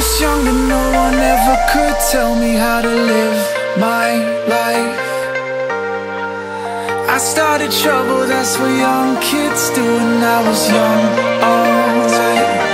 Was younger, no one ever could tell me how to live my life. I started trouble, that's what young kids do, and I was young, alright.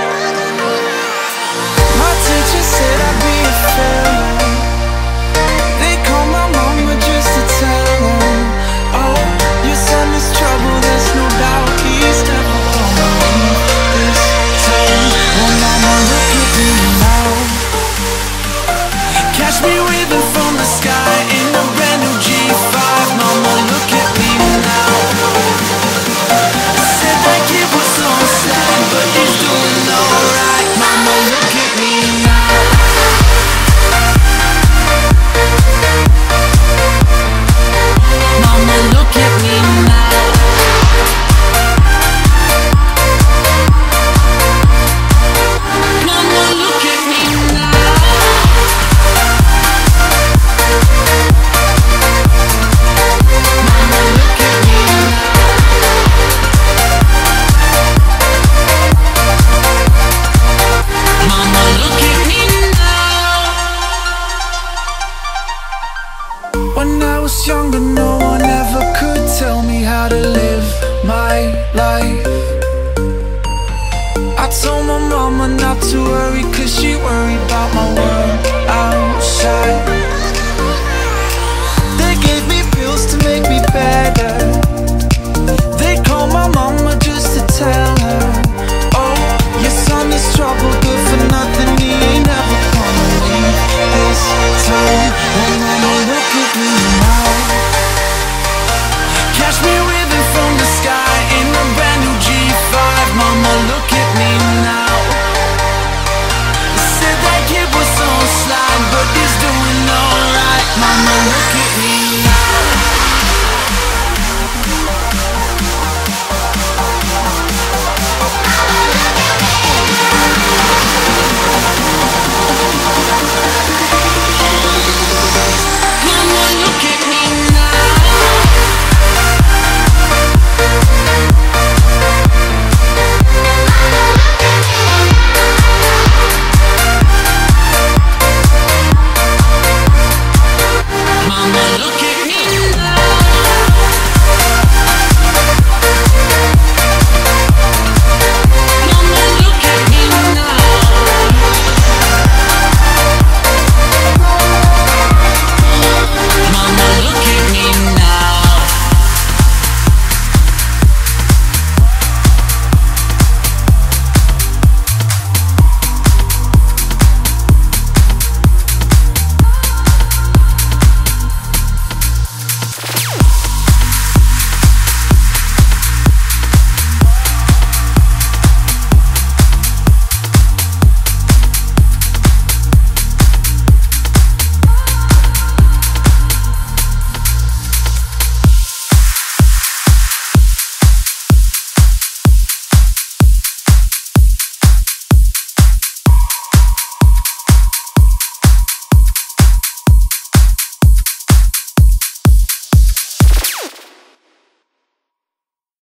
When I was younger, no one ever could tell me how to live my life. I told my mama not to worry, cause she worried about my